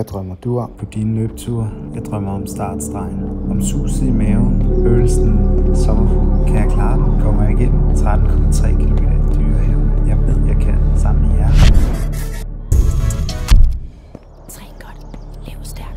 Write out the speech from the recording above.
Hvad drømmer du om på dine løbeture? Jeg drømmer om startstregen, om suset i maven, følelsen, sommerfugl. Kan jeg klare den? Kommer jeg igennem 13,3 km dyrehave? Jeg ved, jeg kan sammen med jer. Træn godt. Lev stærkt.